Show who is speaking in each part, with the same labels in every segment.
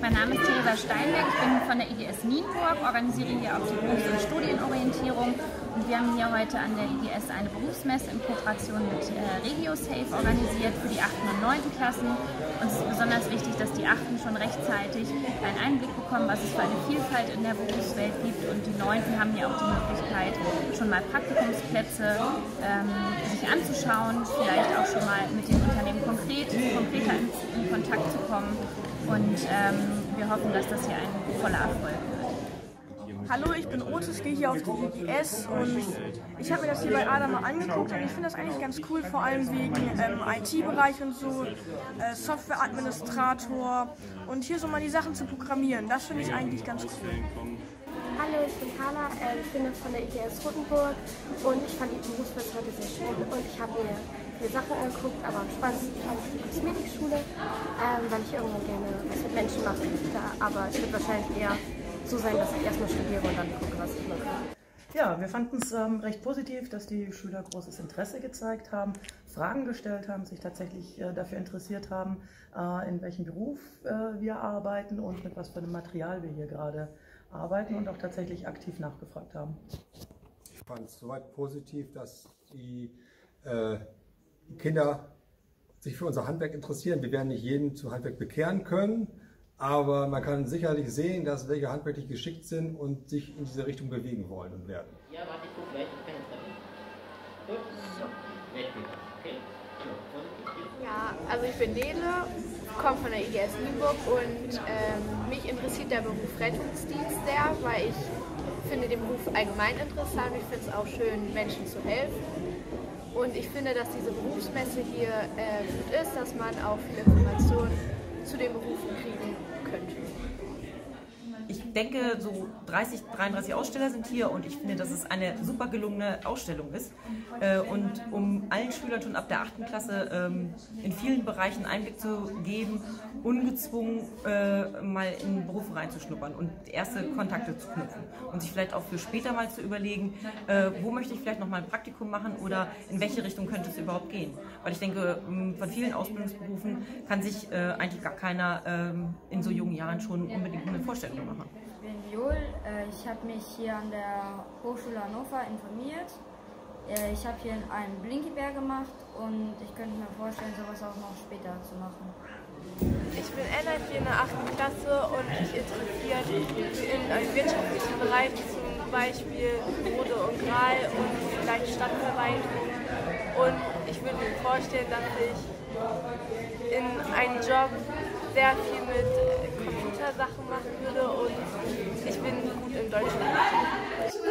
Speaker 1: Mein Name ist Theresa Steinberg, ich bin von der IGS Nienburg, organisiere hier auch die Berufs- und Studienorientierung und wir haben hier heute an der IGS eine Berufsmesse in Kooperation mit äh, RegioSafe organisiert für die 8. und 9. Klassen. Und es ist besonders wichtig, dass die 8. schon rechtzeitig einen Einblick bekommen, was es für eine Vielfalt in der Berufswelt gibt und die 9. haben hier auch die Möglichkeit, schon mal Praktikumsplätze ähm, sich anzuschauen, vielleicht auch schon mal mit den Unternehmen konkret, konkreter in, in Kontakt zu kommen und ähm, wir hoffen, dass das hier ein voller Erfolg wird.
Speaker 2: Hallo, ich bin Otis, ich gehe hier auf die IGS und ich habe mir das hier bei Adam mal angeguckt und ich finde das eigentlich ganz cool, vor allem wegen ähm, IT-Bereich und so, äh, Softwareadministrator und hier so mal die Sachen zu programmieren. Das finde ich eigentlich ganz cool.
Speaker 3: Hallo, ich bin Carla, äh, ich bin von der IGS Rotenburg und ich fand die Berufsfest heute sehr schön und ich habe mir viele Sachen angeguckt, aber am spannendsten fand ich die Kosmetikschule, ähm, weil ich irgendwann gerne was mit Menschen möchte, aber es wird wahrscheinlich eher so sein, dass ich erstmal studiere und dann gucke, was ich mache.
Speaker 4: Ja, wir fanden es ähm, recht positiv, dass die Schüler großes Interesse gezeigt haben, Fragen gestellt haben, sich tatsächlich äh, dafür interessiert haben, äh, in welchem Beruf äh, wir arbeiten und mit was für einem Material wir hier gerade arbeiten und auch tatsächlich aktiv nachgefragt haben.
Speaker 5: Ich fand es soweit positiv, dass die äh, Kinder sich für unser Handwerk interessieren. Wir werden nicht jeden zu Handwerk bekehren können, aber man kann sicherlich sehen, dass welche handwerklich geschickt sind und sich in diese Richtung bewegen wollen und werden. Ja, warte, ich gucke gleich, ich kann jetzt
Speaker 6: Gut, so. Okay. Ja, also ich bin Nele, komme von der IGS Lüneburg und ähm, mich interessiert der Beruf Rettungsdienst sehr, weil ich finde den Beruf allgemein interessant. Ich finde es auch schön, Menschen zu helfen. Und ich finde, dass diese Berufsmesse hier äh, gut ist, dass man auch viele Informationen zu den Berufen kriegen könnte
Speaker 7: ich denke, so 30, 33 Aussteller sind hier und ich finde, dass es eine super gelungene Ausstellung ist. Äh, und um allen Schülern schon ab der 8. Klasse ähm, in vielen Bereichen Einblick zu geben, ungezwungen äh, mal in Berufe reinzuschnuppern und erste Kontakte zu knüpfen. Und sich vielleicht auch für später mal zu überlegen, äh, wo möchte ich vielleicht noch mal ein Praktikum machen oder in welche Richtung könnte es überhaupt gehen. Weil ich denke, ähm, von vielen Ausbildungsberufen kann sich eigentlich gar keiner ähm, in so jungen Jahren schon unbedingt eine Vorstellung machen.
Speaker 8: Ich bin Viol. Äh, ich habe mich hier an der Hochschule Hannover informiert. Äh, ich habe hier einen Blinky-Bär gemacht und ich könnte mir vorstellen, sowas auch noch später zu machen.
Speaker 9: Ich bin Ella, ich bin in der 8. Klasse und mich interessiert in einem wirtschaftlichen Bereich, zum Beispiel Mode und Gral und vielleicht Stadtverwaltung. Und ich würde mir vorstellen, dass ich in einem Job sehr viel mit Computersachen machen würde und ich bin gut in Deutschland.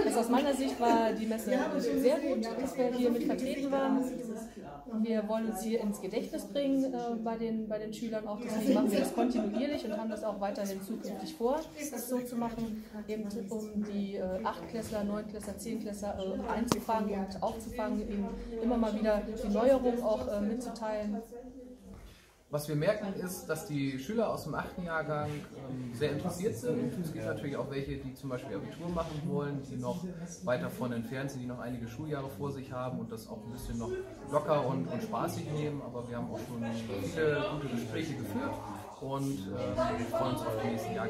Speaker 10: Also aus meiner Sicht war die Messe sehr gut, dass wir hier mit vertreten waren. Wir wollen uns hier ins Gedächtnis bringen äh, bei, den, bei den Schülern auch. Deswegen machen wir das kontinuierlich und haben das auch weiterhin zukünftig vor, das so zu machen, eben um die äh, 8-Klässler, 9-Klässler, 10-Klässler äh, einzufangen und aufzufangen, eben immer mal wieder die Neuerungen auch äh, mitzuteilen.
Speaker 11: Was wir merken ist, dass die Schüler aus dem 8. Jahrgang ähm, sehr interessiert sind. Es gibt natürlich auch welche, die zum Beispiel Abitur machen wollen, die noch weit davon entfernt sind, die noch einige Schuljahre vor sich haben und das auch ein bisschen noch locker und, und spaßig nehmen. Aber wir haben auch schon viele gute Gespräche geführt und äh, wir freuen uns auf die nächsten Jahre.